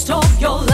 most of your life.